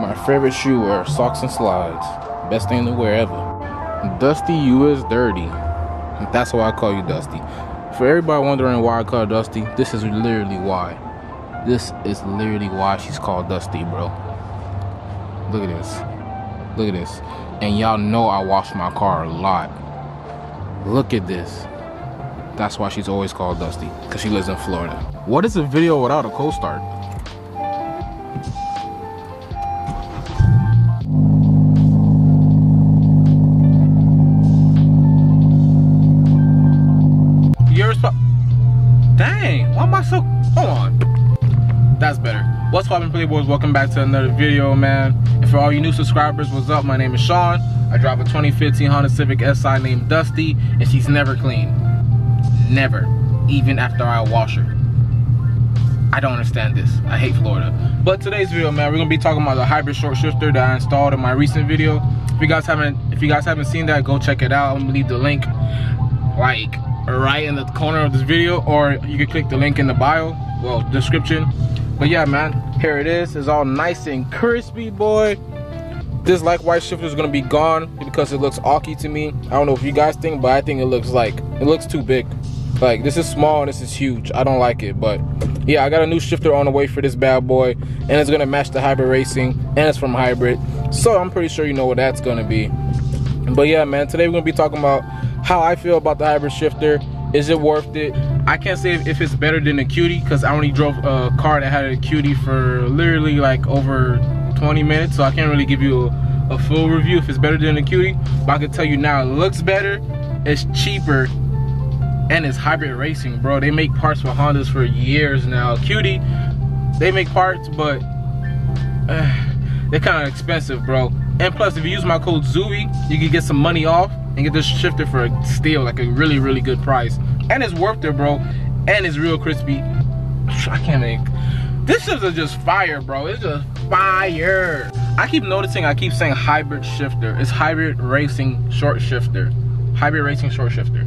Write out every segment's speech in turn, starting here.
My favorite shoe wear, socks and slides. Best thing to wear ever. Dusty, you is dirty. That's why I call you Dusty. For everybody wondering why I call Dusty, this is literally why. This is literally why she's called Dusty, bro. Look at this. Look at this. And y'all know I wash my car a lot. Look at this. That's why she's always called Dusty, because she lives in Florida. What is a video without a co-start? You're I so hold on? That's better. What's poppin' playboys? Welcome back to another video, man. And for all you new subscribers, what's up? My name is Sean. I drive a 2015 Honda Civic Si named Dusty, and she's never clean. Never. Even after I wash her. I don't understand this. I hate Florida. But today's video, man, we're gonna be talking about the hybrid short shifter that I installed in my recent video. If you guys haven't, if you guys haven't seen that, go check it out. I'm gonna leave the link, like right in the corner of this video, or you can click the link in the bio, well, description. But yeah, man, here it is. It's all nice and crispy, boy. This like white shifter is gonna be gone because it looks awky to me. I don't know if you guys think, but I think it looks like it looks too big. Like this is small this is huge. I don't like it, but yeah, I got a new shifter on the way for this bad boy, and it's gonna match the hybrid racing, and it's from hybrid. So I'm pretty sure you know what that's gonna be. But yeah, man, today we're gonna be talking about how I feel about the hybrid shifter. Is it worth it? I can't say if it's better than the cutie because I only drove a car that had a cutie for literally like over 20 minutes, so I can't really give you a, a full review if it's better than the cutie. But I can tell you now, it looks better, it's cheaper, and it's hybrid racing, bro. They make parts for Hondas for years now. Acuity, they make parts, but uh, they're kind of expensive, bro. And plus, if you use my code ZOOVIE, you can get some money off and get this shifter for a steal, like a really, really good price. And it's worth it, bro. And it's real crispy. I can't make. This shifter just fire, bro. It's just fire. I keep noticing, I keep saying hybrid shifter. It's hybrid racing short shifter. Hybrid racing short shifter.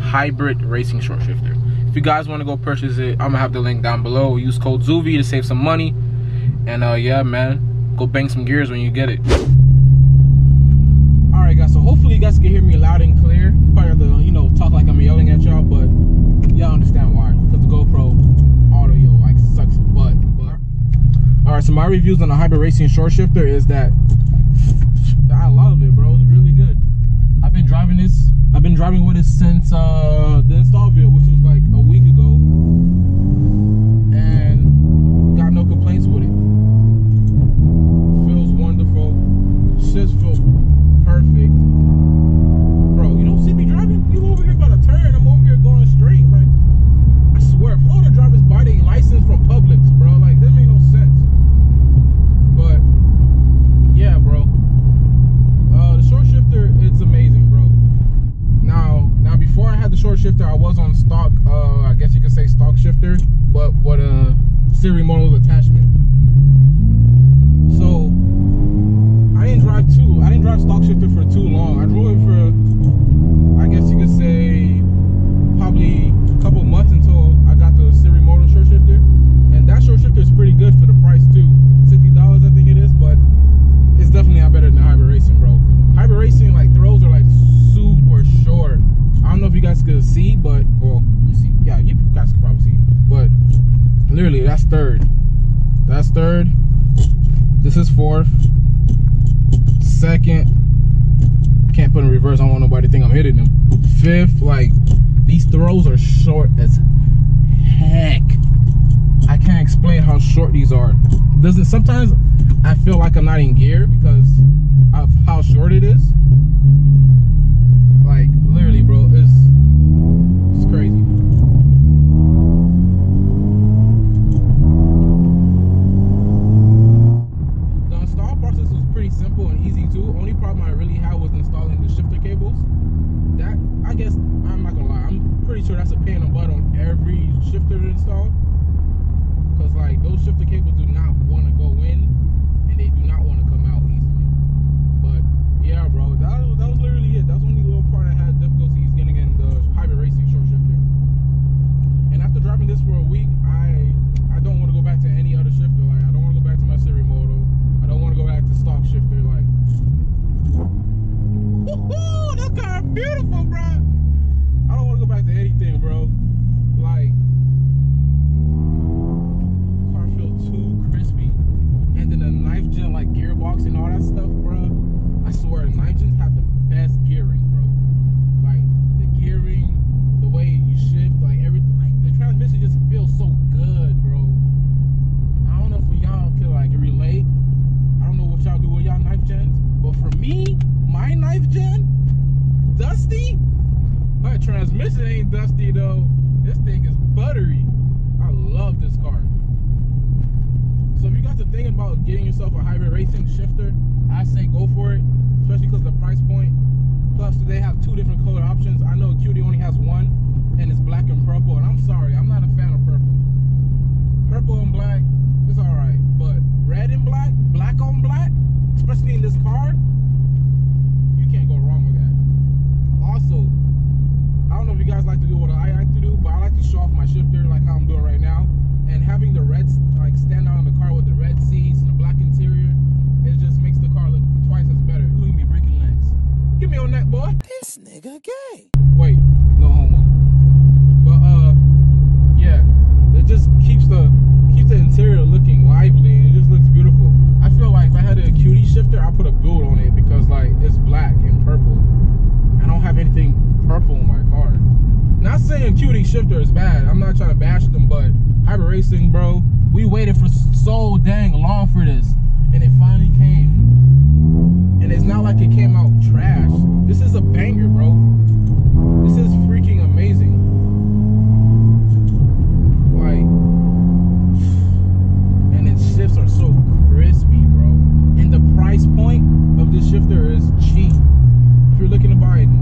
Hybrid racing short shifter. If you guys want to go purchase it, I'm gonna have the link down below. Use code ZOOVIE to save some money. And uh, yeah, man, go bang some gears when you get it. All right, guys. So hopefully you guys can hear me loud and clear. Probably to, you know, talk like I'm yelling at y'all, but y'all understand why. Because the GoPro audio like sucks butt. But all right, so my reviews on the hybrid racing short shifter is that I love it, bro. It's really good. I've been driving this. I've been driving with it since uh, the install video, which Siri models attachment. Reverse. I don't want nobody to think I'm hitting them. Fifth, like these throws are short as heck. I can't explain how short these are. Doesn't sometimes I feel like I'm not in gear because of how short it is. Bro. I don't want to go back to anything, bro. Like, car feels too crispy. And then the ninth gen, like gearbox and all that stuff, bro. I swear, ninth gens have the best gearing, bro. Like, the gearing, the way you shift, like, every, like, the transmission just feels so good, bro. I don't know if y'all can, like, relate. I don't know what y'all do with y'all ninth gens, but for me, my ninth gen, dusty. My transmission ain't dusty though. This thing is buttery. I love this car. So if you got to getting yourself a hybrid racing shifter, I say go for it, especially because the price point. Plus, they have two different color options. I know Acuity only has one, and it's black and purple. And I'm sorry, I'm not a fan of purple. Purple and black is all right, but red and black, black on black, especially in this car, you can't go wrong with that. Also, I don't know if you guys like to do what I like to do, but I like to show off my shifter like how I'm doing right now. And having the red, like stand out in the car with the red seats and the black interior, it just makes the car look twice as better. Look at me breaking legs. Give me on that, boy. This nigga gay. Wait, no homo. But uh, yeah, it just keeps the keeps the interior looking lively and it just looks beautiful. I feel like if I had a cutie shifter, I put a build on it because like it's black and purple. I don't have anything purple in my car. Not saying cutie shifter is bad. I'm not trying to bash them, but hybrid racing, bro. We waited for so dang long for this, and it finally came. And it's not like it came out trash. This is a banger, bro. This is freaking amazing. Like, and its shifts are so crispy, bro. And the price point of this shifter is cheap. If you're looking to buy a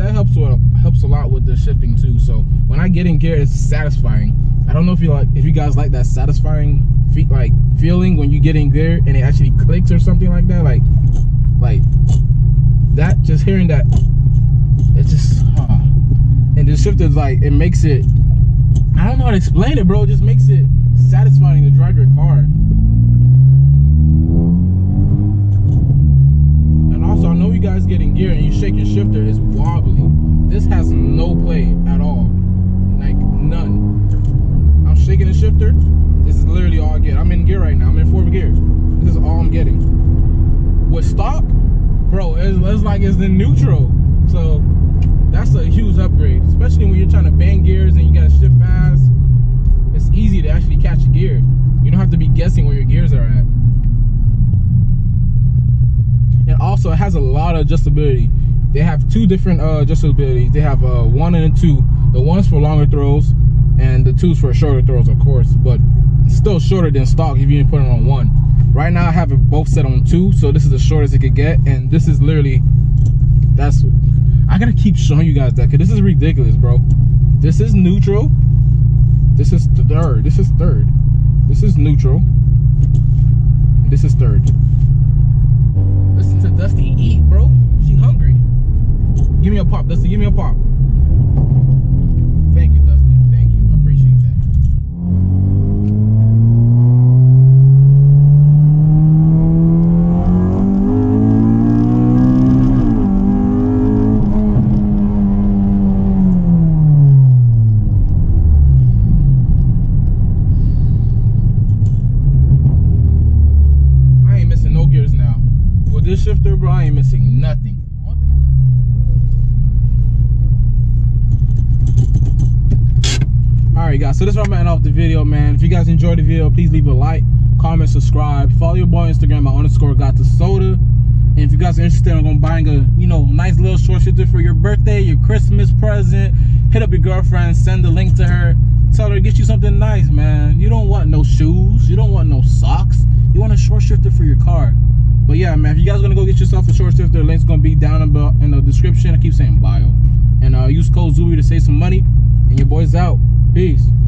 that helps with, helps a lot with the shifting too. So when I get in gear, it's satisfying. I don't know if you like if you guys like that satisfying like feeling when you get in gear and it actually clicks or something like that. Like like that, just hearing that, it just and the shifter is like it makes it. I don't know how to explain it, bro. It just makes it satisfying to drive your car. You guys get in gear and you shake your shifter, it's wobbly. This has no play at all. Like, none. I'm shaking the shifter. This is literally all I get. I'm in gear right now. I'm in fourth gear. This is all I'm getting. With stock, bro, it's, it's like it's in neutral. So, that's a huge upgrade. Especially when you're trying to bang gears and you gotta shift fast. It's easy to actually catch a gear. You don't have to be guessing where your gears are at. And also, it has a lot of adjustability. They have two different uh, adjustabilities. They have uh, one and a two. The one's for longer throws, and the two's for shorter throws, of course. But still shorter than stock if you didn't put it on one. Right now, I have it both set on two, so this is the shortest it could get, and this is literally that's. I gotta keep showing you guys that because this is ridiculous, bro. This is neutral. This is third. This is third. This is neutral. This is third. Dusty eat, bro. She hungry. Give me a pop, Dusty. Give me a pop. Alright guys, so this is where I'm ending off the video, man. If you guys enjoyed the video, please leave a like, comment, subscribe. Follow your boy on Instagram at underscore got the soda. And if you guys are interested in going buying a, you know, nice little short shifter for your birthday, your Christmas present, hit up your girlfriend, send the link to her, tell her to get you something nice, man. You don't want no shoes, you don't want no socks. You want a short shifter for your car. But yeah, man, if you guys are gonna go get yourself a short shifter, link's gonna be down in the description. I keep saying bio. And uh, use code Zoovie to save some money. And your boy's out. Peace.